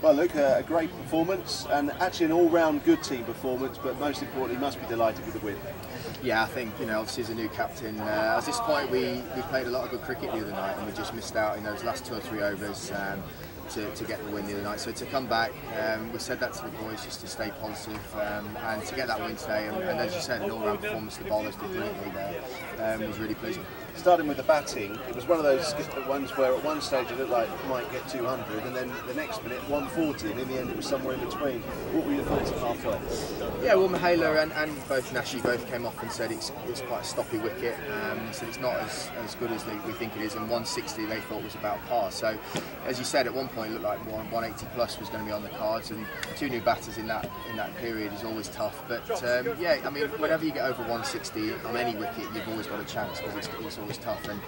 Well, Luke, uh, a great performance and actually an all-round good team performance, but most importantly, must be delighted with the win. Yeah, I think you know, obviously as a new captain, uh, at this point we, we played a lot of good cricket the other night, and we just missed out in those last two or three overs. Um, to, to get the win the other night. So to come back, um, we said that to the boys just to stay positive um, and to get that win today. And, and as you said, an all-round performance, the bowlers did brilliantly there. Um, was really pleasing starting with the batting, it was one of those ones where at one stage it looked like it might get 200, and then the next minute 140, and in the end it was somewhere in between. What were your thoughts at halfway? Yeah, well, Mahela and, and both Nashi both came off and said it's, it's quite a stoppy wicket. Um, said it's not as, as good as we think it is, and 160 they thought was about par. So, as you said, at one point it looked like 180 plus was going to be on the cards, and two new batters in that in that period is always tough. But um, yeah, I mean, whenever you get over 160 on any wicket, you've always got a chance because it's, it's always tough. And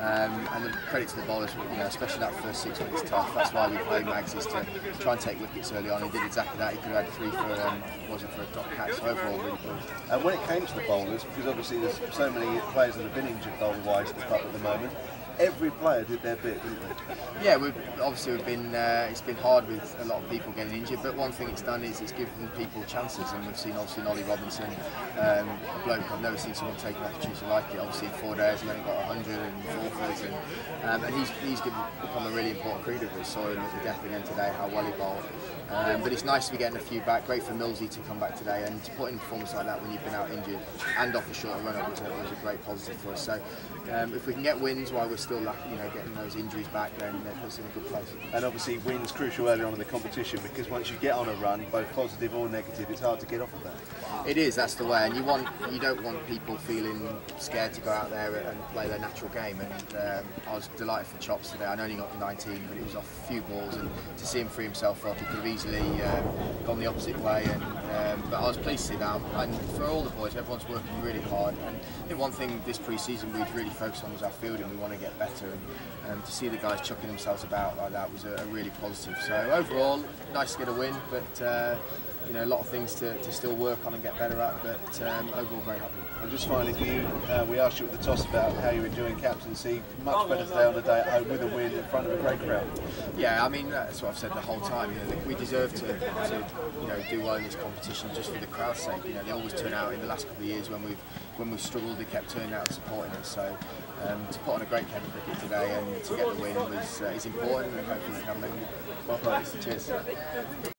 um, and the credit to the bowlers, you know, especially that first six minutes tough. That's why we play Mags is to try and take wickets early on. He did exactly that. He could have had three for um, was it for a top catch. So overall, really good. And when it came to the bowlers, because obviously there's so many players that have been injured bowler-wise at the club at the moment every player did their bit, didn't they? Yeah, we've obviously we've been uh, it's been hard with a lot of people getting injured, but one thing it's done is it's given people chances, and we've seen obviously Ollie Robinson, um, a bloke I've never seen someone take an opportunity like it. Obviously in four days he only got 100 and forfeit, and, um, and he's he's become a really important creator of us. Saw him at the death again today, how well he bowled. Um, but it's nice to be getting a few back. Great for Millsy to come back today and to put in a performance like that when you've been out injured and off a shorter run up was a, was a great positive for us. So um, if we can get wins while we're still you know getting those injuries back, then it puts in a good place. And obviously wins crucial early on in the competition because once you get on a run, both positive or negative, it's hard to get off of that. It is. That's the way, and you want you don't want people feeling scared to go out there and play their natural game. And um, I was delighted for Chops today. I know he got 19, but it was off a few balls, and to see him free himself up, he could have easily um, gone the opposite way. And um, but I was pleased to see that. And for all the boys, everyone's working really hard. And I think one thing this pre-season we've really focused on was our fielding. We want to get better, and um, to see the guys chucking themselves about like that was a, a really positive. So overall, nice to get a win, but. Uh, you know, a lot of things to, to still work on and get better at, but um, overall very happy. And just finally for you, uh, we asked you at the toss about how you were enjoying captaincy. Much better today on the day at home with a win in front of a great crowd. Yeah, I mean that's what I've said the whole time. You know, we deserve to, to you know do well in this competition just for the crowd's sake. You know, they always turn out in the last couple of years when we've when we've struggled, they kept turning out and supporting us. So um, to put on a great game of cricket today and to get the win was uh, is important and hopefully we can win. Well played. Cheers.